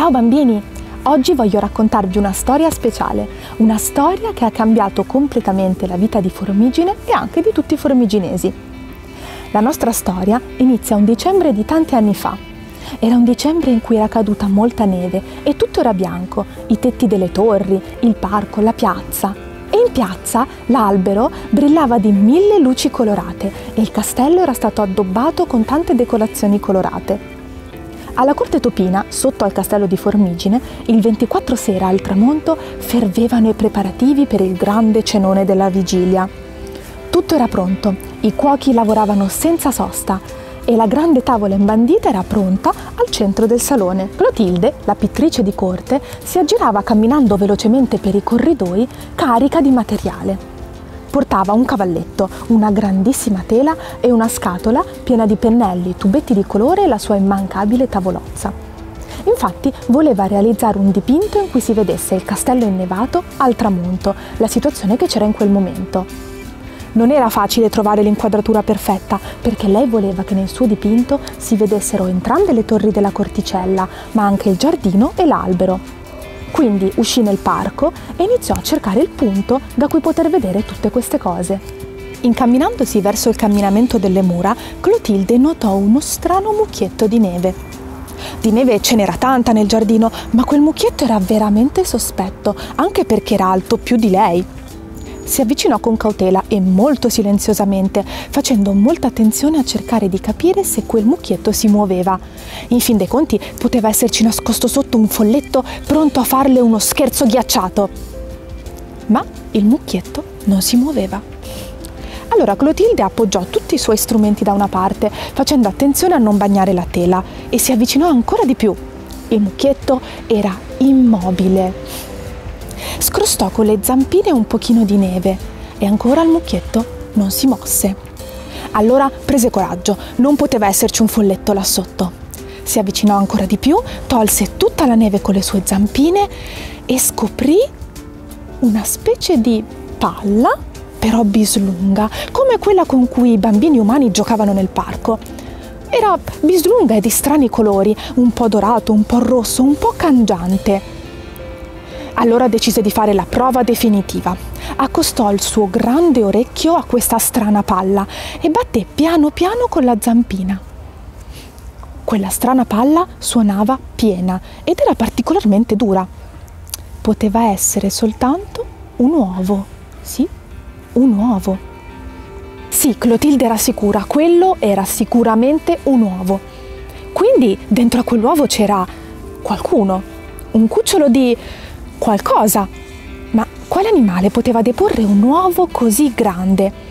Ciao bambini! Oggi voglio raccontarvi una storia speciale, una storia che ha cambiato completamente la vita di Formigine e anche di tutti i formiginesi. La nostra storia inizia un dicembre di tanti anni fa. Era un dicembre in cui era caduta molta neve e tutto era bianco, i tetti delle torri, il parco, la piazza. E in piazza l'albero brillava di mille luci colorate e il castello era stato addobbato con tante decorazioni colorate. Alla corte topina, sotto al castello di Formigine, il 24 sera al tramonto fervevano i preparativi per il grande cenone della vigilia. Tutto era pronto, i cuochi lavoravano senza sosta e la grande tavola imbandita era pronta al centro del salone. Clotilde, la pittrice di corte, si aggirava camminando velocemente per i corridoi carica di materiale. Portava un cavalletto, una grandissima tela e una scatola piena di pennelli, tubetti di colore e la sua immancabile tavolozza. Infatti voleva realizzare un dipinto in cui si vedesse il castello innevato al tramonto, la situazione che c'era in quel momento. Non era facile trovare l'inquadratura perfetta perché lei voleva che nel suo dipinto si vedessero entrambe le torri della corticella, ma anche il giardino e l'albero. Quindi uscì nel parco e iniziò a cercare il punto da cui poter vedere tutte queste cose. Incamminandosi verso il camminamento delle mura, Clotilde notò uno strano mucchietto di neve. Di neve ce n'era tanta nel giardino, ma quel mucchietto era veramente sospetto, anche perché era alto più di lei si avvicinò con cautela e molto silenziosamente, facendo molta attenzione a cercare di capire se quel mucchietto si muoveva. In fin dei conti poteva esserci nascosto sotto un folletto pronto a farle uno scherzo ghiacciato. Ma il mucchietto non si muoveva. Allora Clotilde appoggiò tutti i suoi strumenti da una parte, facendo attenzione a non bagnare la tela, e si avvicinò ancora di più. Il mucchietto era immobile scrostò con le zampine un pochino di neve e ancora il mucchietto non si mosse. Allora prese coraggio, non poteva esserci un folletto là sotto. Si avvicinò ancora di più, tolse tutta la neve con le sue zampine e scoprì una specie di palla, però bislunga, come quella con cui i bambini umani giocavano nel parco. Era bislunga e di strani colori, un po' dorato, un po' rosso, un po' cangiante. Allora decise di fare la prova definitiva. Accostò il suo grande orecchio a questa strana palla e batté piano piano con la zampina. Quella strana palla suonava piena ed era particolarmente dura. Poteva essere soltanto un uovo. Sì, un uovo. Sì, Clotilde era sicura, quello era sicuramente un uovo. Quindi dentro a quell'uovo c'era qualcuno, un cucciolo di qualcosa. Ma quale animale poteva deporre un uovo così grande?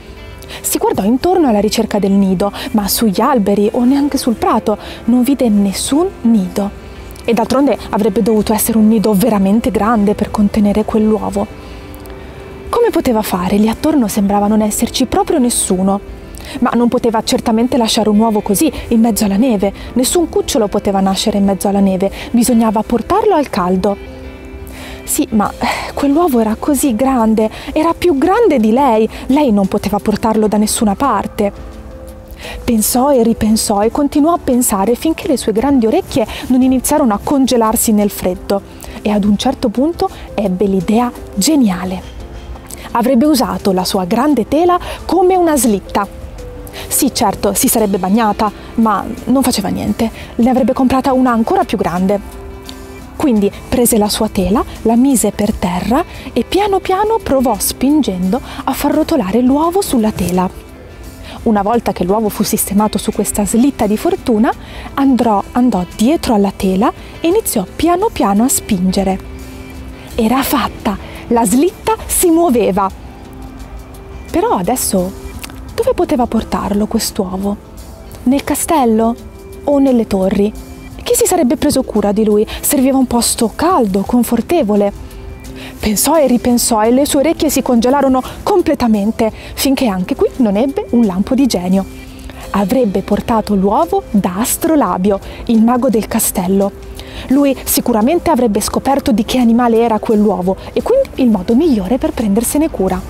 Si guardò intorno alla ricerca del nido, ma sugli alberi o neanche sul prato non vide nessun nido. E d'altronde avrebbe dovuto essere un nido veramente grande per contenere quell'uovo. Come poteva fare? Lì attorno sembrava non esserci proprio nessuno. Ma non poteva certamente lasciare un uovo così, in mezzo alla neve. Nessun cucciolo poteva nascere in mezzo alla neve. Bisognava portarlo al caldo. Sì, ma quell'uovo era così grande, era più grande di lei, lei non poteva portarlo da nessuna parte. Pensò e ripensò e continuò a pensare finché le sue grandi orecchie non iniziarono a congelarsi nel freddo e ad un certo punto ebbe l'idea geniale. Avrebbe usato la sua grande tela come una slitta. Sì, certo, si sarebbe bagnata, ma non faceva niente. Ne avrebbe comprata una ancora più grande. Quindi prese la sua tela, la mise per terra e piano piano provò spingendo a far rotolare l'uovo sulla tela. Una volta che l'uovo fu sistemato su questa slitta di fortuna, andrò, andò dietro alla tela e iniziò piano piano a spingere. Era fatta, la slitta si muoveva. Però adesso dove poteva portarlo quest'uovo? Nel castello o nelle torri? Chi si sarebbe preso cura di lui? Serviva un posto caldo, confortevole. Pensò e ripensò e le sue orecchie si congelarono completamente, finché anche qui non ebbe un lampo di genio. Avrebbe portato l'uovo da Astrolabio, il mago del castello. Lui sicuramente avrebbe scoperto di che animale era quell'uovo e quindi il modo migliore per prendersene cura.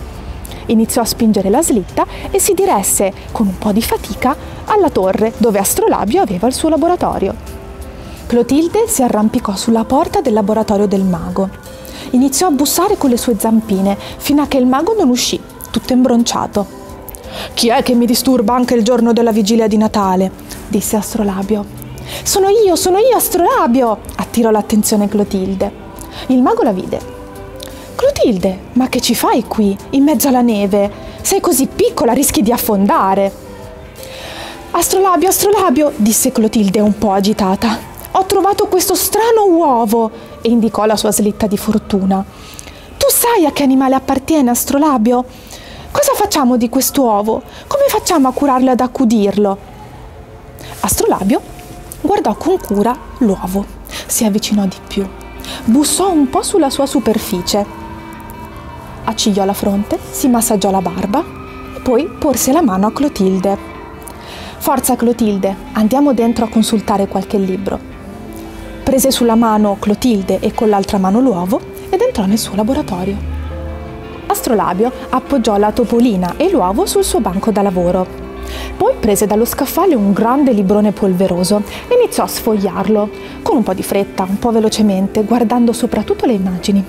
Iniziò a spingere la slitta e si diresse, con un po' di fatica, alla torre dove Astrolabio aveva il suo laboratorio. Clotilde si arrampicò sulla porta del laboratorio del mago. Iniziò a bussare con le sue zampine fino a che il mago non uscì, tutto imbronciato. Chi è che mi disturba anche il giorno della vigilia di Natale? disse Astrolabio. Sono io, sono io, Astrolabio! attirò l'attenzione Clotilde. Il mago la vide. Clotilde, ma che ci fai qui, in mezzo alla neve? Sei così piccola, rischi di affondare. Astrolabio, Astrolabio, disse Clotilde un po' agitata trovato questo strano uovo e indicò la sua slitta di fortuna. Tu sai a che animale appartiene Astrolabio? Cosa facciamo di quest'uovo? Come facciamo a curarlo e ad accudirlo? Astrolabio guardò con cura l'uovo, si avvicinò di più, bussò un po' sulla sua superficie, accigliò la fronte, si massaggiò la barba e poi porse la mano a Clotilde. Forza Clotilde, andiamo dentro a consultare qualche libro prese sulla mano Clotilde e con l'altra mano l'uovo ed entrò nel suo laboratorio. Astrolabio appoggiò la topolina e l'uovo sul suo banco da lavoro. Poi prese dallo scaffale un grande librone polveroso e iniziò a sfogliarlo, con un po' di fretta, un po' velocemente, guardando soprattutto le immagini.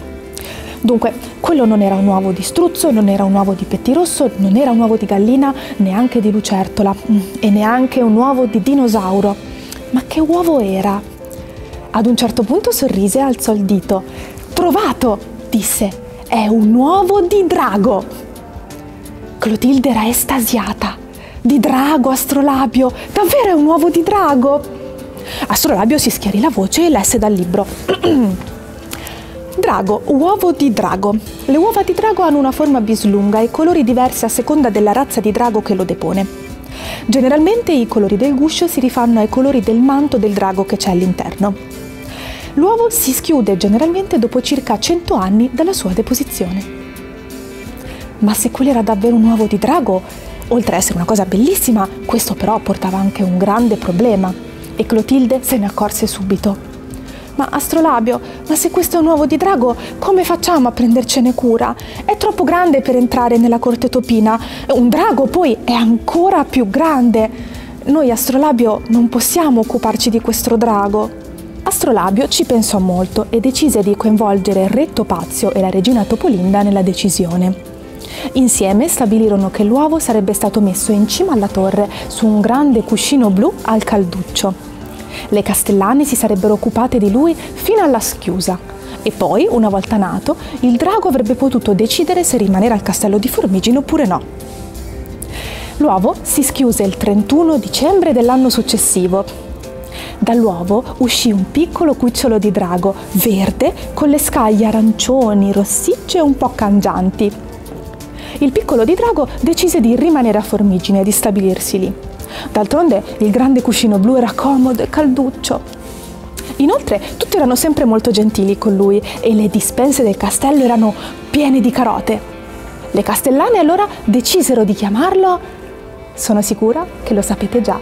Dunque, quello non era un uovo di struzzo, non era un uovo di pettirosso, non era un uovo di gallina, neanche di lucertola mm, e neanche un uovo di dinosauro. Ma che uovo era? Ad un certo punto sorrise e alzò il dito. Trovato! disse. È un uovo di drago! Clotilde era estasiata. Di drago, astrolabio! Davvero è un uovo di drago! Astrolabio si schiarì la voce e lesse dal libro. Drago, uovo di drago. Le uova di drago hanno una forma bislunga e colori diversi a seconda della razza di drago che lo depone. Generalmente i colori del guscio si rifanno ai colori del manto del drago che c'è all'interno. L'uovo si schiude generalmente dopo circa 100 anni dalla sua deposizione. Ma se quello era davvero un uovo di drago, oltre ad essere una cosa bellissima, questo però portava anche un grande problema e Clotilde se ne accorse subito. Ma Astrolabio, ma se questo è un uovo di drago, come facciamo a prendercene cura? È troppo grande per entrare nella corte topina. Un drago poi è ancora più grande. Noi Astrolabio non possiamo occuparci di questo drago. Astrolabio ci pensò molto e decise di coinvolgere il re Topazio e la regina Topolinda nella decisione. Insieme stabilirono che l'uovo sarebbe stato messo in cima alla torre su un grande cuscino blu al calduccio. Le castellane si sarebbero occupate di lui fino alla schiusa e poi, una volta nato, il drago avrebbe potuto decidere se rimanere al castello di Formigine oppure no. L'uovo si schiuse il 31 dicembre dell'anno successivo Dall'uovo uscì un piccolo cucciolo di drago, verde, con le scaglie arancioni, rossicce e un po' cangianti. Il piccolo di drago decise di rimanere a Formigine e di stabilirsi lì. D'altronde il grande cuscino blu era comodo e calduccio. Inoltre tutti erano sempre molto gentili con lui e le dispense del castello erano piene di carote. Le castellane allora decisero di chiamarlo, sono sicura che lo sapete già,